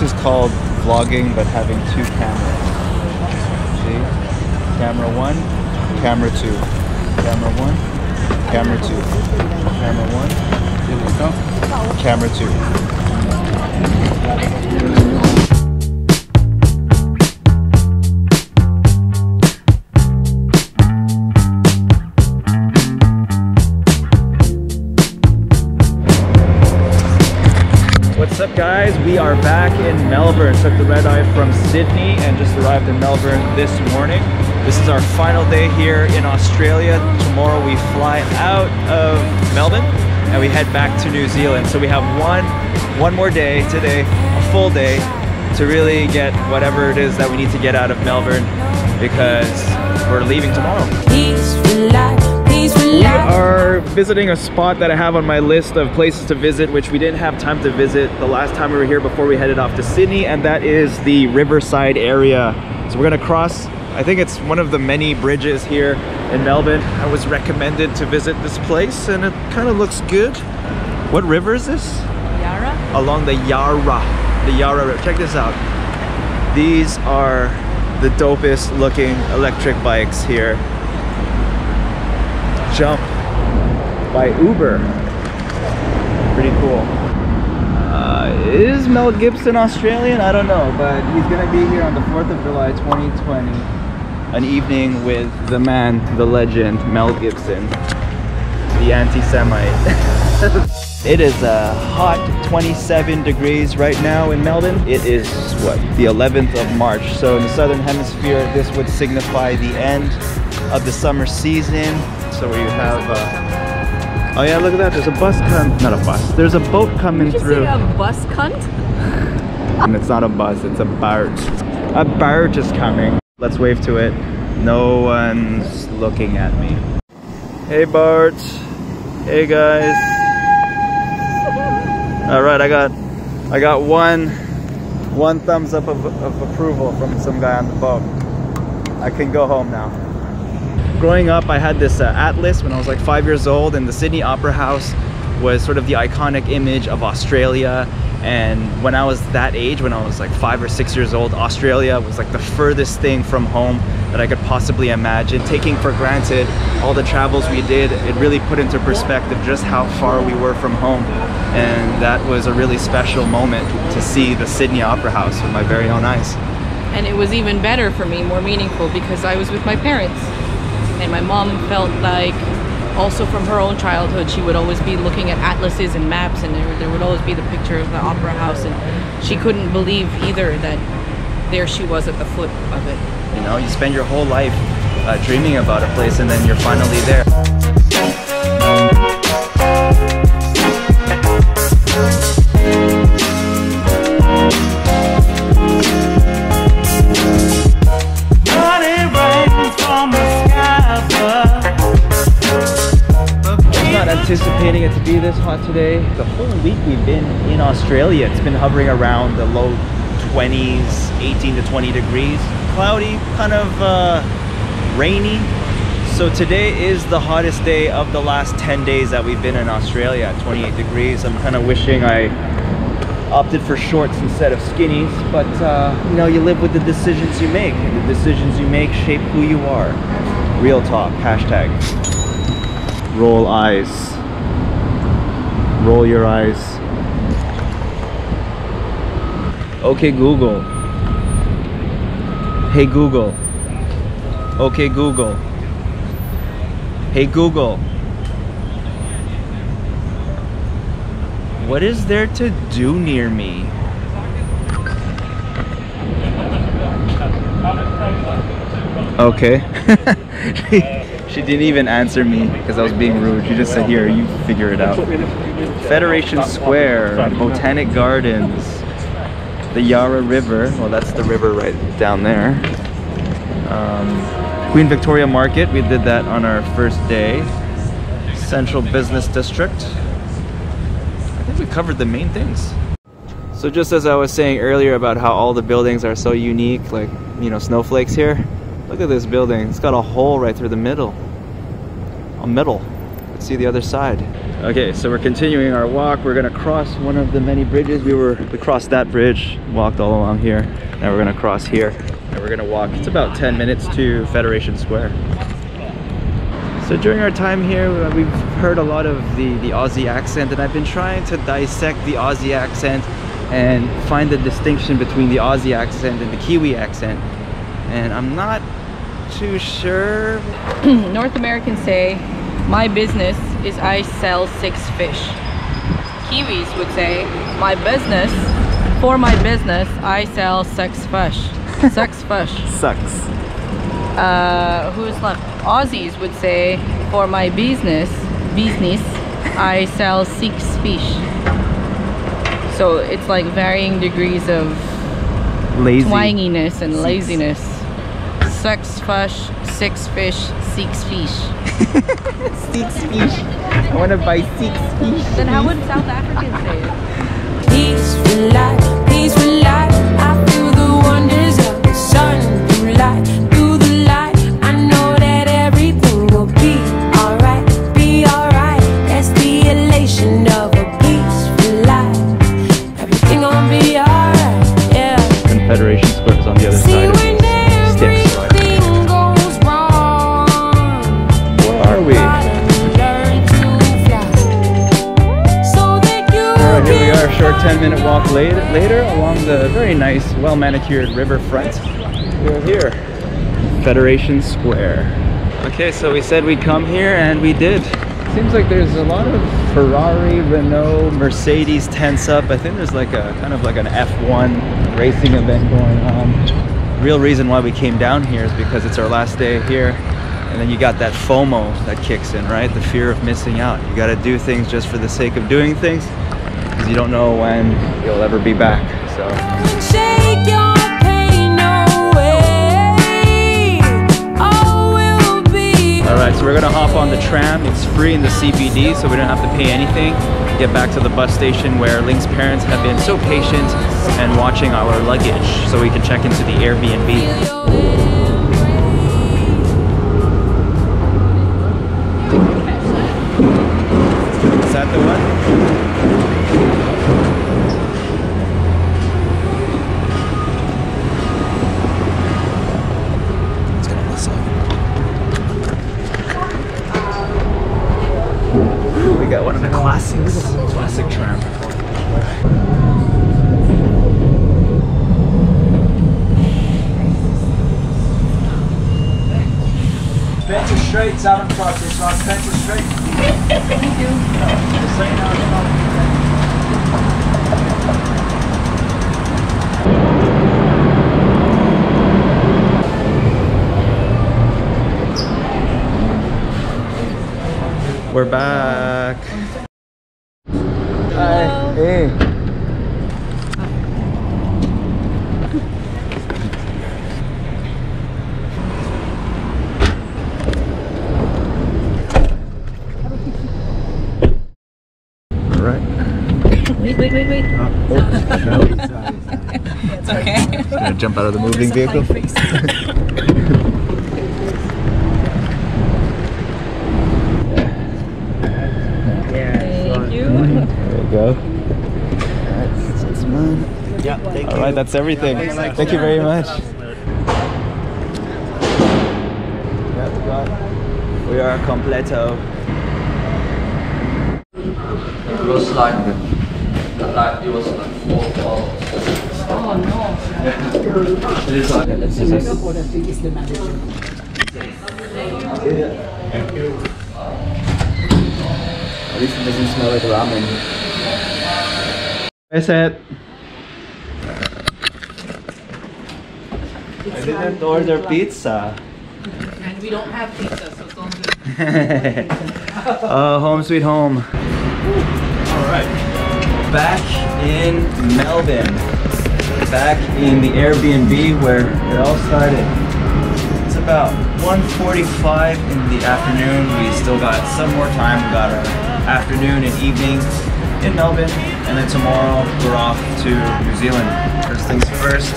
This is called vlogging, but having two cameras. See? Camera one, camera two. Camera one, camera two. Camera one, here we go. camera two. What's up guys? We are back in Melbourne. Took the red eye from Sydney and just arrived in Melbourne this morning. This is our final day here in Australia. Tomorrow we fly out of Melbourne and we head back to New Zealand. So we have one one more day today, a full day to really get whatever it is that we need to get out of Melbourne because we're leaving tomorrow. Peaceful life, peaceful We are visiting a spot that I have on my list of places to visit, which we didn't have time to visit the last time we were here before we headed off to Sydney, and that is the Riverside area. So we're gonna cross, I think it's one of the many bridges here in Melbourne. I was recommended to visit this place, and it kind of looks good. What river is this? Yarra? along the Yarra, the Yarra River. Check this out. These are the dopest looking electric bikes here. Jump by Uber. Pretty cool. Uh, is Mel Gibson Australian? I don't know, but he's gonna be here on the 4th of July 2020. An evening with the man, the legend, Mel Gibson, the anti-Semite. It is a hot 27 degrees right now in Melbourne. It is what the 11th of March. So in the southern hemisphere, this would signify the end of the summer season. So we have. Uh, oh yeah, look at that. There's a bus coming. Not a bus. There's a boat coming through. a bus cunt? And it's not a bus. It's a barge. A barge is coming. Let's wave to it. No one's looking at me. Hey Bart. Hey guys. All right, I got, I got one, one thumbs up of, of approval from some guy on the boat. I can go home now. Growing up, I had this uh, atlas when I was like five years old, and the Sydney Opera House was sort of the iconic image of Australia. And when I was that age, when I was like five or six years old, Australia was like the furthest thing from home that I could possibly imagine. Taking for granted all the travels we did, it really put into perspective just how far we were from home. And that was a really special moment to see the Sydney Opera House with my very own eyes. And it was even better for me, more meaningful, because I was with my parents. And my mom felt like, also from her own childhood, she would always be looking at atlases and maps, and there, there would always be the picture of the opera house. And she couldn't believe either that there she was at the foot of it. You know, you spend your whole life uh, dreaming about a place and then you're finally there. Anticipating it to be this hot today. The whole week we've been in Australia, it's been hovering around the low 20s, 18 to 20 degrees. Cloudy, kind of uh, rainy. So today is the hottest day of the last 10 days that we've been in Australia at 28 degrees. I'm kind of wishing I opted for shorts instead of skinnies, but uh, you know, you live with the decisions you make, the decisions you make shape who you are. Real talk, hashtag. Roll eyes. Roll your eyes. Okay, Google. Hey, Google. Okay, Google. Hey, Google. What is there to do near me? Okay. she, didn't even answer me because I was being rude. She just said, Here, you figure it out. Federation Square, Botanic Gardens, the Yarra River. Well, that's the river right down there. Um, Queen Victoria Market, we did that on our first day. Central Business District. I think we covered the main things. So just as I was saying earlier about how all the buildings are so unique, like, you know, snowflakes here, look at this building. It's got a hole right through the middle. A middle. Let's see the other side. Okay, so we're continuing our walk. We're gonna cross one of the many bridges. We were we crossed that bridge, walked all along here. Now we're gonna cross here, and we're gonna walk. It's about 10 minutes to Federation Square. So during our time here, uh, we've heard a lot of the the Aussie accent, and I've been trying to dissect the Aussie accent and find the distinction between the Aussie accent and the Kiwi accent. And I'm not too sure. North Americans say, my business is I sell six fish. Kiwis would say, my business, for my business, I sell sex fish. Sex fish. Sucks. Uh, who's left? Aussies would say, for my business, business, I sell six fish. So it's like varying degrees of Lazy. twanginess and laziness. Six fish, six fish, six fish. Six fish. I want to buy six fish. Then how would South Africans say it? Peaceful life, peaceful life. I feel the wonders of the sun very nice, well manicured riverfront. We're here, Federation Square. Okay, so we said we'd come here and we did. Seems like there's a lot of Ferrari, Renault, Mercedes tents up. I think there's like a kind of like an F1 racing event going on. Real reason why we came down here is because it's our last day here. And then you got that FOMO that kicks in, right? The fear of missing out. You got to do things just for the sake of doing things because you don't know when you'll ever be back. So Shake your pain away. All will be All right, so we're gonna hop on the tram. It's free in the CBD, so we don't have to pay anything. Get back to the bus station where Ling's parents have been so patient and watching our luggage so we can check into the Airbnb. Street, Southern Cross, this on Spencer Street. Thank you. Just so you know, it's not- We're back. Hi. Hey. All right. Wait, wait, wait, wait. Gonna jump out of the moving vehicle. Thank you. There you go. That's mine. Yeah, thank All right, that's everything. Thank you very much. Yeah, we got- We are completo. It was like, like it was like four falls. No. It is like, At least it doesn't smell like ramen. I said. I didn't order pizza. And we don't have pizza, so it's only. uh, home sweet home. All right, back in Melbourne, back in the Airbnb where it all started. It's about 1:45 in the afternoon. We still got some more time. We got our afternoon and evening in Melbourne, and then tomorrow we're off to New Zealand. First things first,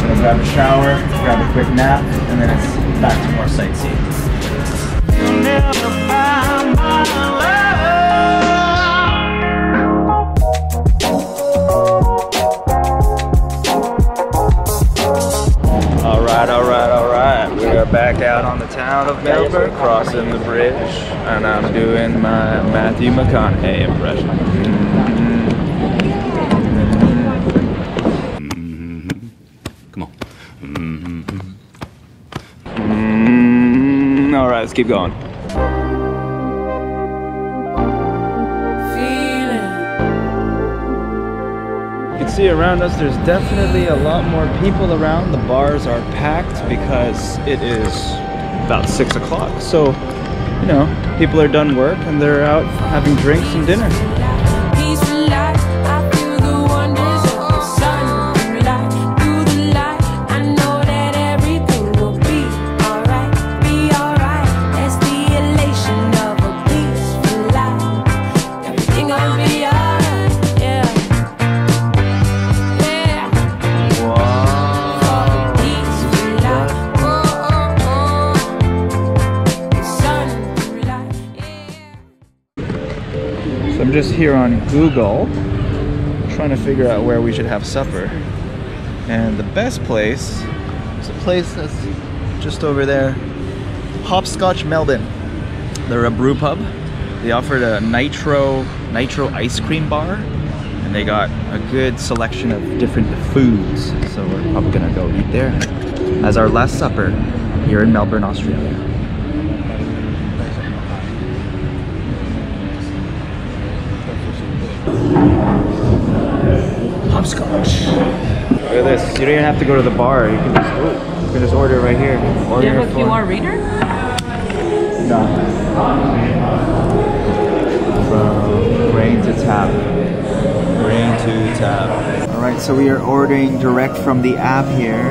gonna grab a shower, grab a quick nap, and then it's back to more sightseeing. On the town of Melbourne, crossing the bridge, and I'm doing my Matthew McConaughey impression. Come on. Mm, all right, let's keep going. See around us there's definitely a lot more people around. The bars are packed because it is about six o'clock. So, you know, people are done work and they're out having drinks and dinner. I'm just here on Google trying to figure out where we should have supper. And the best place is a place that's just over there. Hopscotch Melbourne. They're a brew pub. They offered a nitro nitro ice cream bar and they got a good selection of different foods. So we're probably gonna go eat there as our last supper here in Melbourne, Australia. Hopscotch. Look at this. You don't even have to go to the bar. You can just, oh, you can just order right here. Order Do you have a. QR reader? No. From grain to tap. Grain to tap. All right, so we are ordering direct from the app here.